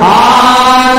सोभान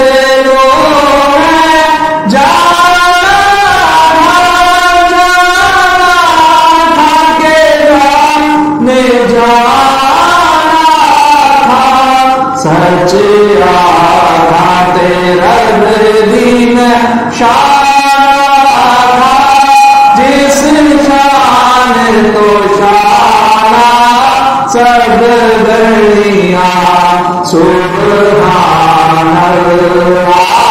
बचे आधा तेरा दिन शाना शान तो शाना सब दरिया सुबहान अल्लाह।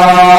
Allah